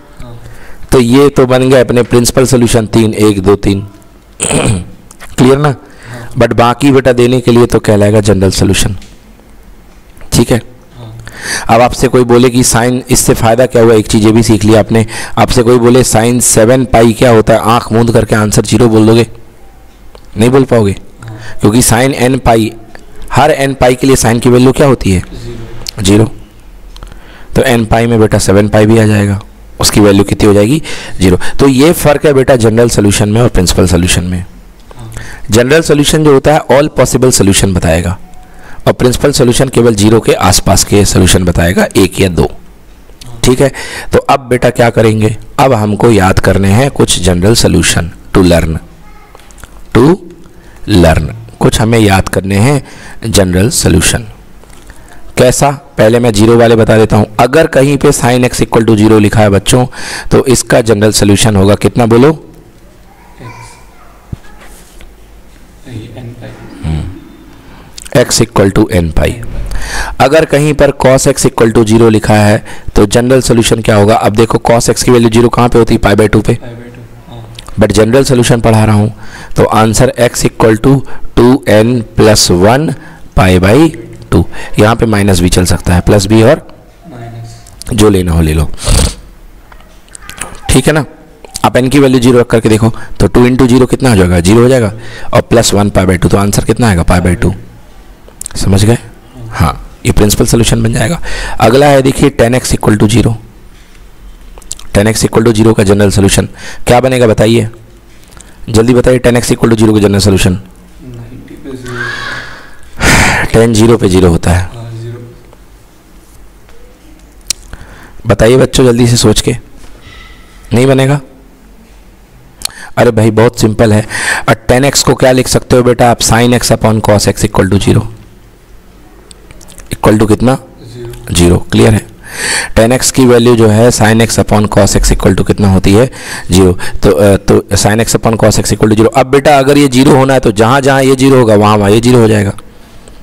तो ये तो बन गए अपने प्रिंसिपल सोल्यूशन तीन, एक, दो, तीन। क्लियर ना? बट बाकी बेटा देने के लिए तो कहलाएगा जनरल सोल्यूशन। ठीक है? अब आपसे कोई बोले कि साइन, इससे फ़ायदा क्या हुआ? एक चीज़ ये भी सीख लिया आपने। आपसे कोई बोले, साइन सेवन पाई क्या होता है? आँख मूंद करके आंसर ज़ीरो बोल दोगे? नहीं बोल पाओगे? क्योंकि साइन एन पाई हर एन पाई के लिए साइन की वैल्यू क्या होती है? ज़ीरो तो एन पाई में बेटा सेवन पाई भी आ जाएगा। उसकी वैल्यू कितनी हो जाएगी? ज़ीरो तो ये फ़र्क है बेटा जनरल सोल्यूशन में और प्रिंसिपल सोल्यूशन में। जनरल सोल्यूशन जो होता है ऑल पॉसिबल सोल्यूशन बताएगा। और प्रिंसिपल सोल्यूशन केवल ज़ीरो के आसपास के सोल्यूशन बताएगा, एक या दो। ठीक है? तो अब बेटा क्या करेंगे? अब हमको याद करने हैं कुछ general solution to learn to learn कुछ हमें याद करने हैं जनरल सोल्यूशन। कैसा? पहले मैं ज़ीरो वाले बता देता हूँ। अगर कहीं पे sine x equal to zero लिखा है बच्चों तो इसका जनरल सोल्यूशन होगा। कितना बोलो? X equal to n pi अगर कहीं पर cos x equal to zero लिखा है तो जनरल सोल्यूशन क्या होगा? अब देखो कॉस एक्स की वैल्यू ज़ीरो कहाँ पे होती? है पाई बाई टू पे। बट जनरल सोल्यूशन पढ़ा रहा हूँ। तो answer x equal to two n plus one pi by two यहाँ पे माइनस भी चल सकता है। प्लस भी और जो लेना हो ले लो। ठीक है ना? आप एन की वैल्यू ज़ीरो रख करके देखो। तो टू इंटू ज़ीरो कितना हो जाएगा? ज़ीरो हो जाएगा। और plus one pi by two तो आंसर कितना आएगा? पाई बाई टू समझ गए? हाँ। ये प्रिंसिपल सोल्यूशन बन जाएगा। अगला है देखिए tan x equal to zero tan x equal to zero का जनरल सोल्यूशन। क्या बनेगा बताइए। जल्दी बताइए, tan x equal to zero का जनरल सोल्यूशन। टेन ज़ीरो पे ज़ीरो होता है। बताइए बच्चों, जल्दी से सोच के। नहीं बनेगा? अरे भाई, बहुत सिंपल है। और टेन एक्स को क्या लिख सकते हो बेटा? आप sine x upon cos x equal to zero. Equal to कितना? ज़ीरो। क्लियर है? टेन एक्स की वैल्यू जो है sine x upon cos x equal to कितना होती है? ज़ीरो तो तो sine x upon cos x equal to zero अब बेटा अगर ये ज़ीरो होना है तो जहाँ जहाँ ये ज़ीरो होगा, वहाँ वहाँ ये ज़ीरो हो जाएगा।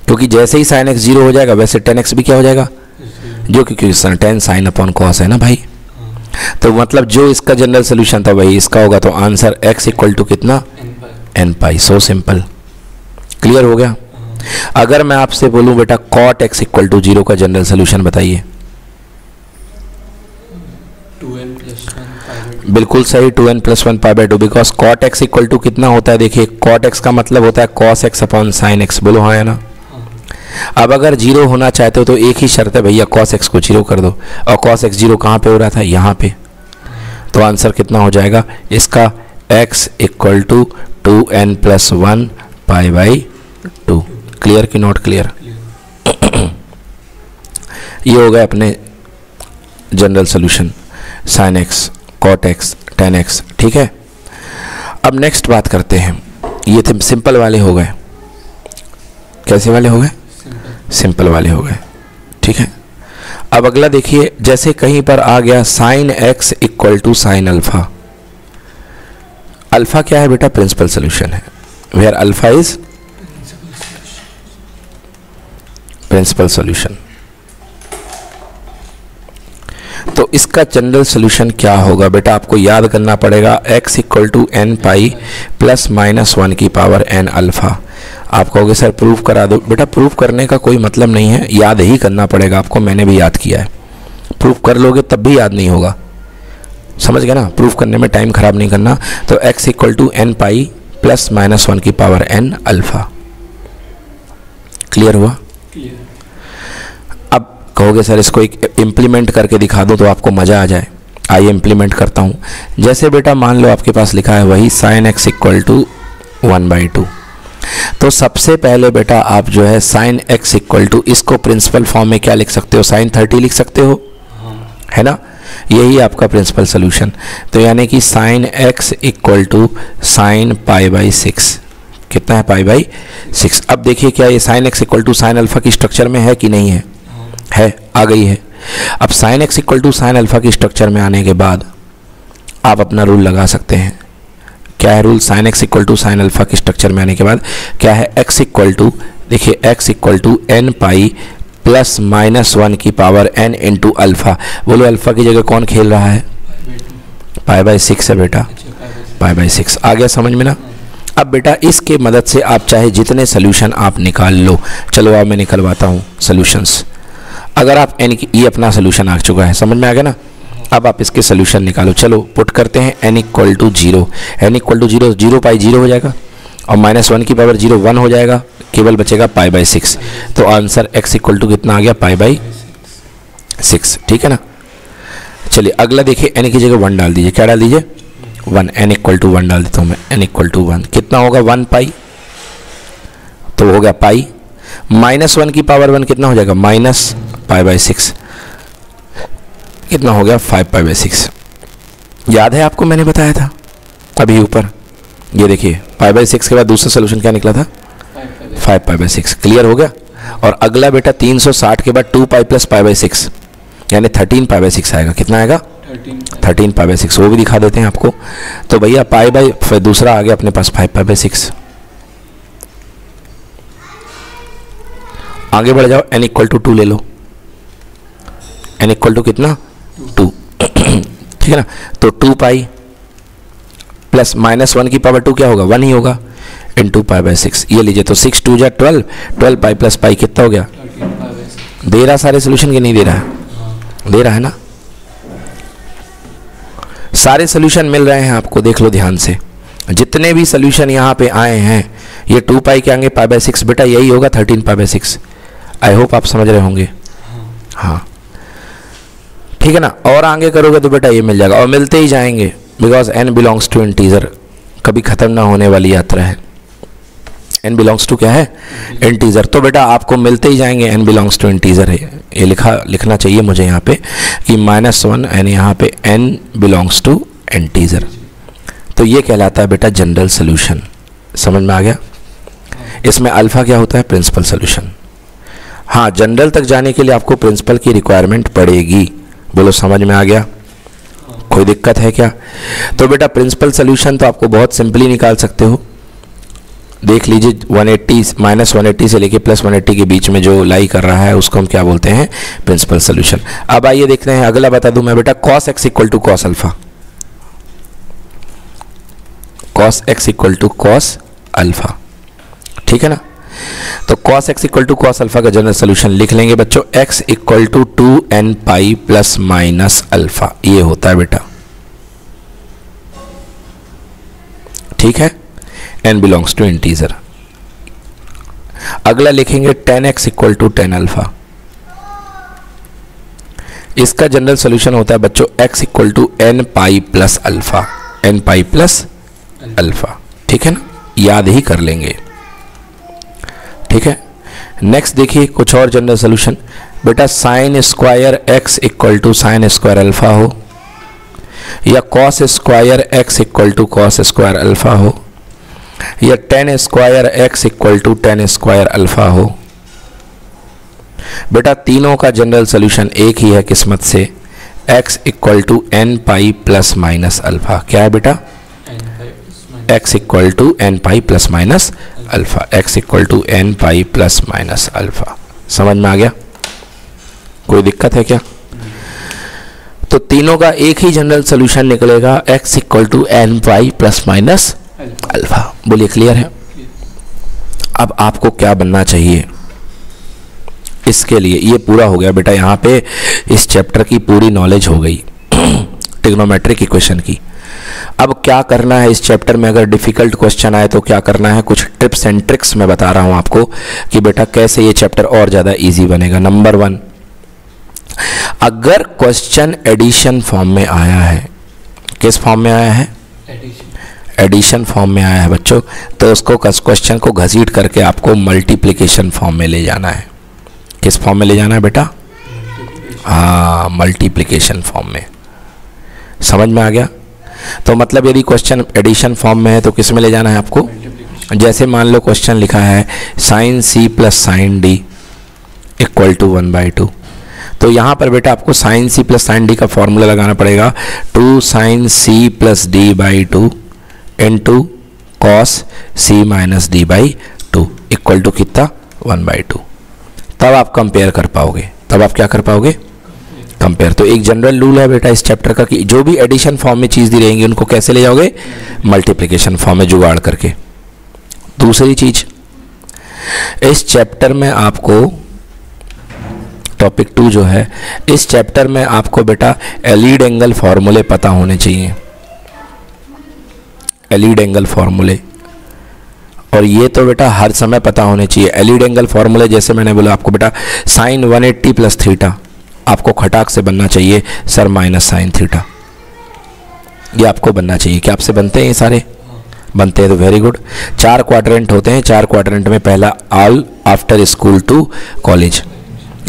क्योंकि जैसे ही साइन एक्स ज़ीरो हो जाएगा, वैसे टेन एक्स भी क्या हो जाएगा? जो क्योंकि टेन साइन अपॉन कॉस है ना भाई? तो मतलब जो इसका जनरल सोल्यूशन था, वही इसका होगा। तो आंसर एक्स इक्वल टू कितना? N pi so simple clear हो गया? अगर मैं आपसे बोलूँ, बेटा cot x equal to zero का जनरल सोल्यूशन बताइए। बिल्कुल सही two n plus one pi by two because cot x equal to कितना होता है? देखिए कॉट एक्स का मतलब होता है cos x upon sine x बोलो हाँ है ना? अब अगर ज़ीरो होना चाहते हो तो एक ही शर्त है भैया कॉस एक्स को ज़ीरो कर दो। और कॉस एक्स ज़ीरो कहाँ पे हो रहा था? यहाँ पे। तो आंसर कितना हो जाएगा? इसका x equal to two n plus one pi by two clear की नॉट क्लियर ये हो गए अपने general solution sine x cot x tan x ठीक है? अब नेक्स्ट बात करते हैं। ये थे सिंपल वाले हो गए। कैसे वाले हो गए? सिंपल वाले हो गए। ठीक है? अब अगला देखिए जैसे कहीं पर आ गया sine x equal to sine alpha alpha क्या है बेटा? प्रिंसिपल सोल्यूशन है। Where alpha is principal solution तो इसका जनरल सोल्यूशन क्या होगा? बेटा, आपको याद करना पड़ेगा, x equal to n pi plus minus one की पावर n अल्फ़ा आप कहोगे, सर प्रूफ करा दो। बेटा प्रूफ करने का कोई मतलब नहीं है, याद ही करना पड़ेगा आपको, मैंने भी याद किया है। प्रूफ कर लोगे, तब भी याद नहीं होगा। समझ गए ना? प्रूफ करने में टाइम ख़राब नहीं करना। तो x equal to n pi plus minus one की पावर n अल्फ़ा क्लियर हुआ? अब कहोगे, सर, इसको एक इम्प्लीमेंट करके दिखा दो तो आपको मज़ा आ जाए। आइए इम्प्लीमेंट करता हूँ। जैसे बेटा मान लो आपके पास लिखा है वही sine x equal to one by two तो सबसे पहले बेटा आप जो है साइन एक्स इक्वल टू इसको प्रिंसिपल फॉर्म में क्या लिख सकते हो? साइन थर्टी लिख सकते हो? है ना? यही आपका प्रिंसिपल सोल्यूशन तो यानी कि sine x equal to sine pi by six कितना है? पाई बाई सिक्स अब देखिए क्या ये sine x equal to sine alpha की स्ट्रक्चर में है कि नहीं है? है, आ गई है। अब sine x equal to sine alpha की स्ट्रक्चर में आने के बाद आप अपना रूल लगा सकते हैं। क्या है rule sine x equal to sine alpha के स्ट्रक्चर में आने के बाद क्या है एक्स इक्वल टू देखिए x equal to n pi plus minus one की पावर एन इंटू अल्फ़ा बोलो अल्फ़ा की जगह कौन खेल रहा है? पाई बाई सिक्स है बेटा। पाई बाई सिक्स आ गया समझ में ना? अब बेटा इसके मदद से आप चाहे जितने सोल्यूशन आप निकाल लो। चलो, अब मैं निकलवाता हूँ सोल्यूशंस अगर आप एन ये अपना सोल्यूशन आ चुका है, समझ में आ गया ना? अब आप इसके सोल्यूशन निकालो। चलो पुट करते हैं n equal to zero n equal to zero zero pi zero हो जाएगा। और माइनस वन की पावर ज़ीरो वन हो जाएगा। केवल बचेगा पाई बाई सिक्स तो आंसर एक्स इक्वल टू कितना आ गया? पाई बाई सिक्स ठीक है ना? चलिए, अगला देखिए एन की जगह वन डाल दीजिए। क्या डाल दीजिए? One n equal to one डाल देता हूँ मैं। एन इक्वल टू वन कितना होगा? वन पाई तो हो गया पाई माइनस वन की पावर वन कितना हो जाएगा? Minus pi by six. कितना हो गया? Five pi by six. याद है आपको मैंने बताया था? अभी ऊपर। ये देखिए फाइव बाई सिक्स के बाद दूसरा सोल्यूशन क्या निकला था? Five pi by six. Clear हो गया? और अगला बेटा तीन सौ साठ के बाद two pi plus pi by six. यानी थर्टीन पाई बाई सिक्स आएगा। कितना आएगा? Thirteen pi. By six. वो भी दिखा देते हैं आपको। तो भैया पाई बाई दूसरा आ गया अपने पास फाइव पाई बाई सिक्स। आगे बढ़ जाओ एन इक्वल टू टू ले लो। एन इक्वल टू कितना? टू ठीक है ना? तो two pi plus minus one की पावर टू क्या होगा? वन ही होगा. Into pi by six ये लीजिए तो सिक्स टू जा twelve twelve pi plus pi कितना हो गया? दे रहा सारे सोल्यूशन के नहीं दे रहा? है दे रहा है ना? सारे सोल्यूशन मिल रहे हैं आपको, देख लो ध्यान से। जितने भी सोल्यूशन यहाँ पे आए हैं, ये टू पाई के आएँगे पाई बाई सिक्स बेटा यही होगा thirteen pi by six I hope आप समझ रहे होंगे। हाँ। ठीक है ना? और आगे करोगे तो बेटा ये मिल जाएगा। और मिलते ही जाएँगे because n belongs to integer कभी ख़त्म ना होने वाली यात्रा है। एन बिलोंग्स टू क्या है? इंटीजर तो बेटा आपको मिलते ही जाएँगे एन बिलोंग्स टू इंटीजर है। ये लिखा, लिखना चाहिए मुझे यहाँ पे कि माइनस वन एन यहाँ पे एन बिलोंग्स टू एंटीजर तो ये कहलाता है बेटा जनरल सोल्यूशन समझ में आ गया? इसमें अल्फ़ा क्या होता है? प्रिंसिपल सोल्यूशन हाँ जनरल तक जाने के लिए आपको प्रिंसिपल की रिक्वायरमेंट पड़ेगी। बोलो, समझ में आ गया? कोई दिक्कत है क्या? तो बेटा प्रिंसिपल सोल्यूशन तो आपको बहुत सिंपली निकाल सकते हो। देख लीजिए 180 माइनस वन से लेके प्लस 180 के बीच में जो लाई कर रहा है, उसको हम क्या बोलते हैं? प्रिंसिपल सोल्यूशन अब आइए देखते हैं, अगला बता दूँ मैं बेटा cos x equal to cos alpha cos x equal to cos alpha ठीक है ना? तो cos x equal to cos alpha का जनरल सोल्यूशन लिख लेंगे बच्चों x equal to two n pi plus minus alpha ये होता है बेटा। ठीक है? एन बिलोंग्स टू इंटीजर अगला लिखेंगे tan x equal to tan alpha इसका जनरल सोल्यूशन होता है बच्चों x equal to n pi plus alpha n pi plus alpha ठीक है ना? याद ही कर लेंगे। ठीक है? नेक्स्ट देखिए, कुछ और जनरल सोल्यूशन बेटा sine square x equal to sine square alpha हो, या cos square x equal to cos square alpha हो, या tan square x equal to tan square alpha हो. बेटा, तीनों का जनरल सोल्यूशन एक ही है किस्मत से. x equal to n pi plus minus alpha क्या है बेटा? X equal to n pi plus minus alpha x equal to n pi plus minus alpha समझ में आ गया? कोई दिक्कत है क्या? तो तीनों का एक ही जनरल सोल्यूशन निकलेगा. X equal to n pi plus minus alpha बोलिए क्लियर है? अब आपको क्या बनना चाहिए? इसके लिए ये पूरा हो गया बेटा. यहाँ पे इस चैप्टर की पूरी नॉलेज हो गई. टिग्नोमेट्रिक इक्वेशन की. अब क्या करना है इस चैप्टर में? अगर डिफ़िकल्ट क्वेश्चन आए तो क्या करना है? कुछ टिप्स एंड ट्रिक्स मैं बता रहा हूँ आपको कि बेटा कैसे ये चैप्टर और ज़्यादा ईजी बनेगा। नंबर वन अगर क्वेश्चन एडिशन फॉर्म में आया है किस फॉर्म में आया है? एडिशन फॉर्म में आया है बच्चों। तो उसको क्वेश्चन को घसीट करके आपको मल्टीप्लिकेशन फॉर्म में ले जाना है। किस फॉर्म में ले जाना है बेटा? हाँ मल्टीप्लिकेशन फॉर्म में। समझ में आ गया? तो मतलब यदि क्वेश्चन एडिशन फॉर्म में है तो किसमें ले जाना है आपको? जैसे मान लो क्वेश्चन लिखा है sine C plus sine D equal to one by two तो यहाँ पर बेटा आपको sine C plus sine D का फॉर्मूला लगाना पड़ेगा। Two sine C plus D by two into cos C minus D by two equal to कितना? One by two तब आप कंपेयर कर पाओगे। तब आप क्या कर पाओगे? कंपेयर तो एक जनरल रूल है बेटा इस चैप्टर का कि जो भी एडिशन फॉर्म में चीज़ दी रहेंगी, उनको कैसे ले जाओगे? मल्टीप्लिकेशन फॉर्म में जुगाड़ करके। दूसरी चीज़, इस चैप्टर में आपको टॉपिक टू जो है, इस चैप्टर में आपको बेटा एलिड एंगल फॉर्मूले पता होने चाहिए। एलिड एंगल फॉर्मूले और ये तो बेटा हर समय पता होने चाहिए। एलिड एंगल फॉर्मूले जैसे मैंने बोला आपको बेटा साइन 180 एट्टी प्लस थीटा आपको खटाक से बनना चाहिए सर माइनस साइन थीटा ये आपको बनना चाहिए। क्या आपसे बनते हैं ये सारे? बनते हैं तो वेरी गुड चार क्वाड्रेंट होते हैं। चार क्वाड्रेंट में पहला all after school to college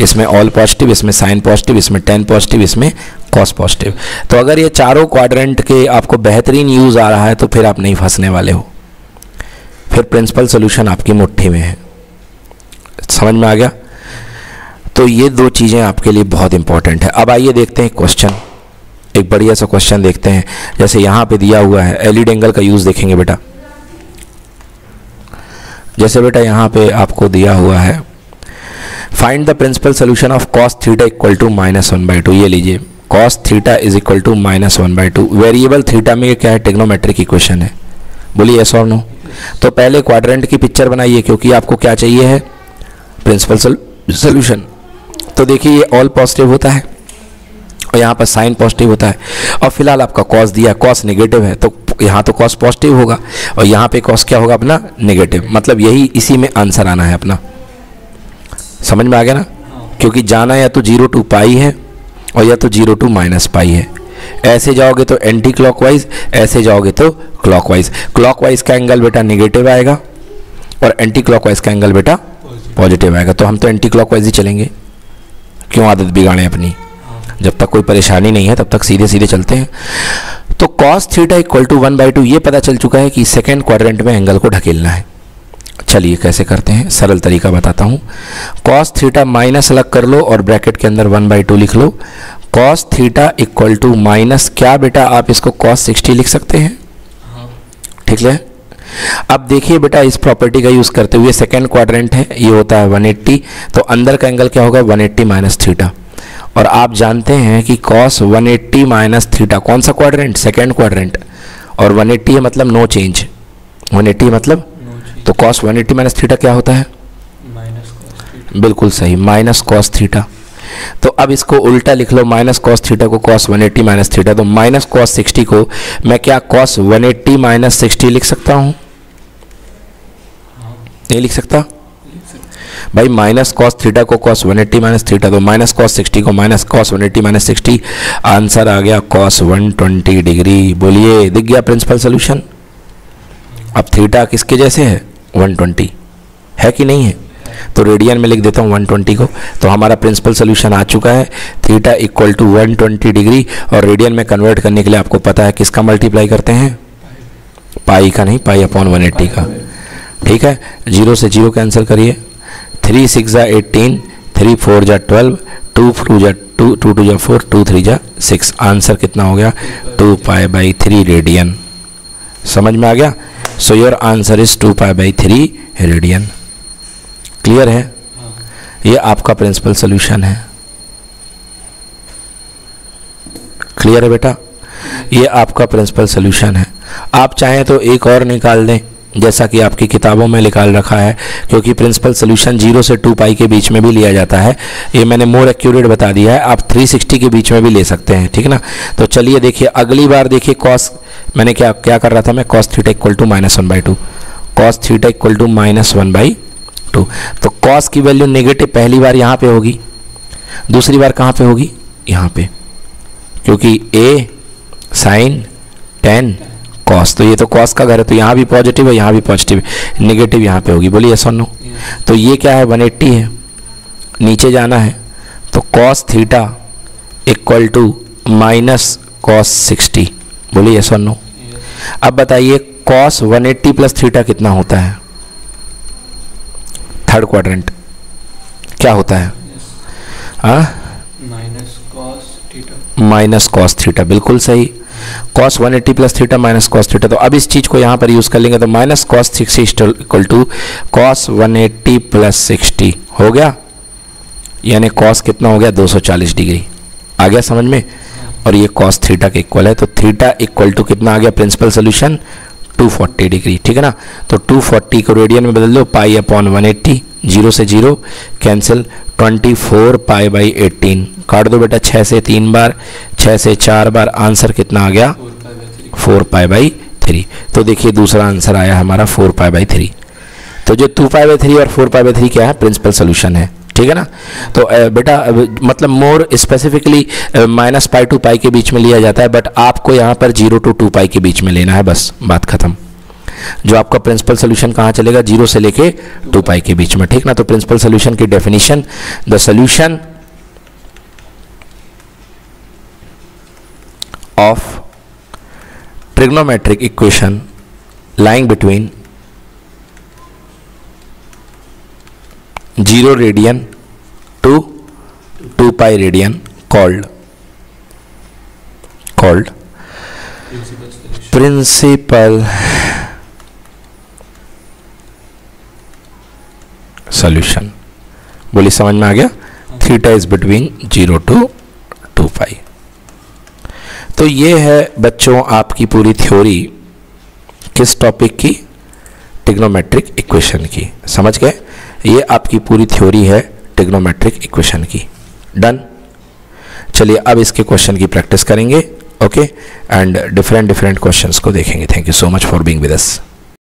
इसमें ऑल पॉजिटिव इसमें साइन पॉजिटिव इसमें टेन पॉजिटिव इसमें कॉस पॉजिटिव तो अगर ये चारों क्वाड्रेंट के आपको बेहतरीन यूज़ आ रहा है तो फिर आप नहीं फंसने वाले हो। फिर प्रिंसिपल सोल्यूशन आपकी मुट्ठी में है। समझ में आ गया? तो ये दो चीज़ें आपके लिए बहुत इंपॉर्टेंट है। अब आइए देखते हैं क्वेश्चन एक बढ़िया सा क्वेश्चन देखते हैं। जैसे यहाँ पे दिया हुआ है एलिड एंगल का यूज़ देखेंगे बेटा। जैसे बेटा यहाँ पे आपको दिया हुआ है find the principal solution of cos theta equal to minus one by two ये लीजिए cos theta is equal to minus one by two variable theta में क्या है? टेक्नोमेट्रिक इक्वेशन है। बोलिए यस और नो तो पहले क्वाड्रेंट की पिक्चर बनाइए, क्योंकि आपको क्या चाहिए है? प्रिंसिपल सोल्यूशन तो देखिए, ये ऑल पॉजिटिव होता है और यहाँ पर साइन पॉजिटिव होता है। और फ़िलहाल आपका कॉस दिया कॉस नेगेटिव है तो यहाँ तो कॉस पॉजिटिव होगा और यहाँ पे कॉस क्या होगा अपना? नेगेटिव मतलब यही इसी में आंसर आना है अपना। समझ में आ गया ना? क्योंकि जाना या तो ज़ीरो टू पाई है और या तो ज़ीरो टू माइनस पाई है। ऐसे जाओगे तो एंटी क्लॉकवाइज ऐसे जाओगे तो क्लॉकवाइज क्लॉकवाइज का एंगल बेटा नेगेटिव आएगा और एंटी क्लॉकवाइज का एंगल बेटा पॉजिटिव आएगा। तो हम तो एंटी क्लॉकवाइज ही चलेंगे। क्यों आदत बिगाड़ें अपनी? जब तक कोई परेशानी नहीं है तब तक सीधे सीधे चलते हैं। तो cos theta equal to one by two ये पता चल चुका है कि सेकेंड क्वाड्रेंट में एंगल को ढकेलना है। चलिए कैसे करते हैं? सरल तरीका बताता हूँ। कॉस थीटा माइनस अलग कर लो और ब्रैकेट के अंदर वन बाई टू लिख लो। Cos theta equal to minus क्या बेटा आप इसको कॉस सिक्सटी लिख सकते हैं। ठीक है? अब देखिए बेटा इस प्रॉपर्टी का यूज़ करते हुए सेकेंड क्वाड्रेंट है ये होता है 180 तो अंदर का एंगल क्या होगा? 180 एट्टी माइनस थीटा और आप जानते हैं कि कॉस 180 एट्टी माइनस थीटा कौन सा क्वाड्रेंट सेकेंड क्वाड्रेंट और 180 है मतलब नो चेंज 180 मतलब तो कॉस 180 एट्टी माइनस थीटा क्या होता है? बिल्कुल सही माइनस कॉस थीटा तो अब इसको उल्टा लिख लो माइनस कॉस थीटा को कॉस 180 एट्टी माइनस थीटा तो माइनस कॉस सिक्सटी को मैं क्या कॉस 180 एट्टी माइनस सिक्सटी लिख सकता हूँ? नहीं लिख सकता? भाई माइनस कॉस थीटा को कॉस 180 एट्टी माइनस थीटा तो माइनस कॉस सिक्सटी को minus cos 180 eighty minus sixty answer आ गया कॉस 120 डिग्री बोलिए, दिख गया प्रिंसिपल सोल्यूशन अब थीटा किसके जैसे है? 120 है कि नहीं है? तो रेडियन में लिख देता हूँ 120 को तो हमारा प्रिंसिपल सोल्यूशन आ चुका है। थीटा इक्वल टू 120 डिग्री और रेडियन में कन्वर्ट करने के लिए आपको पता है किसका मल्टीप्लाई करते हैं? पाई का नहीं पाई अपॉन 180 का। ठीक है? ज़ीरो से ज़ीरो कैंसिल करिए। थ्री सिक्स ज़ा एटीन थ्री फोर जा ट्वेल्व टू टू जा टू टू टू जा फोर टू थ्री जा सिक्स आंसर कितना हो गया? Two pi by three radian समझ में आ गया? So your answer is two pi by three radian clear है? ये आपका प्रिंसिपल सोल्यूशन है। क्लियर है बेटा? ये आपका प्रिंसिपल सोल्यूशन है। आप चाहें तो एक और निकाल दें। जैसा कि आपकी किताबों में निकाल रखा है, क्योंकि प्रिंसिपल सोल्यूशन ज़ीरो से टू पाई के बीच में भी लिया जाता है। ये मैंने मोर एक्यूरेट बता दिया है, आप 360 के बीच में भी ले सकते हैं, ठीक ना? तो चलिए देखिए, अगली बार देखिए कॉस मैंने क्या क्या कर रहा था मैं? Cos theta equal to minus one by two cos theta equal to minus one by two तो कॉस की वैल्यू नेगेटिव पहली बार यहाँ पर होगी, दूसरी बार कहाँ पर होगी? यहाँ पर क्योंकि ए साइन टेन कॉस तो ये तो कॉस का घर है तो यहाँ भी पॉजिटिव है यहाँ भी पॉजिटिव है। नेगेटिव यहाँ पे होगी। बोलिए यस नो तो ये क्या है? 180 है। नीचे जाना है। तो cos theta equal to minus cos sixty बोलिए यस नो अब बताइए कॉस 180 एट्टी प्लस थीटा कितना होता है? थर्ड क्वाड्रेंट क्या होता है? हाँ? Minus cos theta minus cos theta बिल्कुल सही। Cos 180 eighty plus theta minus cos theta तो अब इस चीज़ को यहाँ पर यूज़ कर लेंगे तो minus cos sixty equal to cos 180 eighty plus sixty हो गया? यानी कॉस कितना हो गया? 240 डिग्री। आ गया समझ में? और ये कॉस थीटा के इक्वल है तो थीटा इक्वल टू कितना आ गया? Principal solution 240 degree. ठीक है ना? तो 240 को रेडियन में बदल दो पाई अपॉन 180 ज़ीरो से ज़ीरो कैंसिल 24 पाई बाई 18 काट दो बेटा छः से तीन बार छः से चार बार, आंसर कितना आ गया? Four four pi by three तो देखिए, दूसरा आंसर आया हमारा फोर पाई बाई थ्री तो जो टू पाई बाई थ्री और फोर पाई बाई थ्री क्या है? प्रिंसिपल सोल्यूशन है. ठीक है ना? तो बेटा मतलब more specifically minus pi to pi के बीच में लिया जाता है बट आपको यहाँ पर ज़ीरो टू टू पाई के बीच में लेना है, बस, बात खत्म. जो आपका प्रिंसिपल सोल्यूशन कहाँ चलेगा? ज़ीरो से लेके टू पाई के बीच में ठीक ना? तो प्रिंसिपल सोल्यूशन की definition the solution of trigonometric equation lying between zero radian to two pi radian called called principal solution बोली समझ में आ गया? Theta is between zero to two pi तो ये है बच्चों आपकी पूरी थ्योरी किस टॉपिक की? टिग्नोमेट्रिक इक्वेशन की. समझ गए? ये आपकी पूरी थ्योरी है टिग्नोमेट्रिक इक्वेशन की. डन चलिए अब इसके क्वेश्चन की प्रैक्टिस करेंगे okay and different different questions को देखेंगे. Thank you so much for being with us